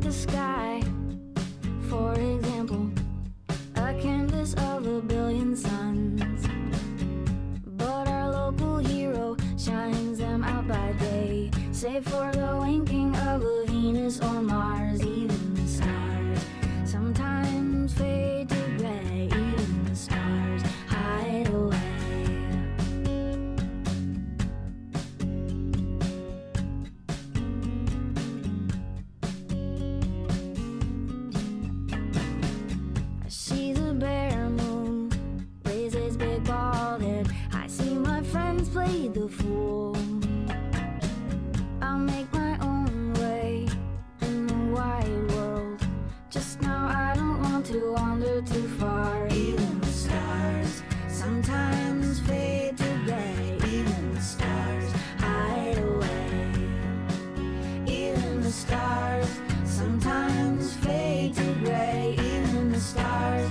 the sky. For example, a canvas of a billion suns. But our local hero shines them out by day, save for the winking of a Venus or Mars. Even fool. I'll make my own way in the wide world. Just now, I don't want to wander too far. Even the stars sometimes fade to gray. Even the stars hide away. Even the stars sometimes fade to gray. Even the stars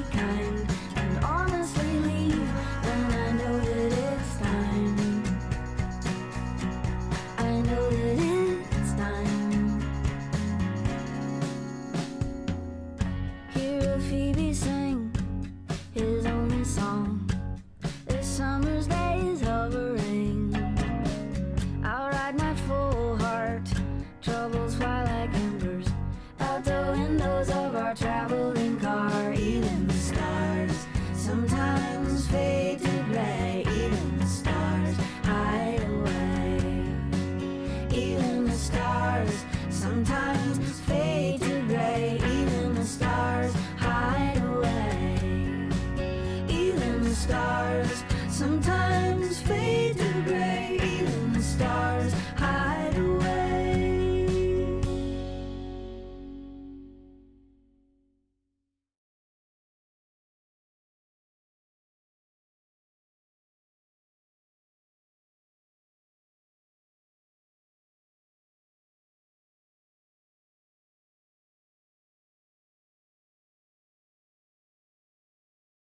Phoebe. son. Sometimes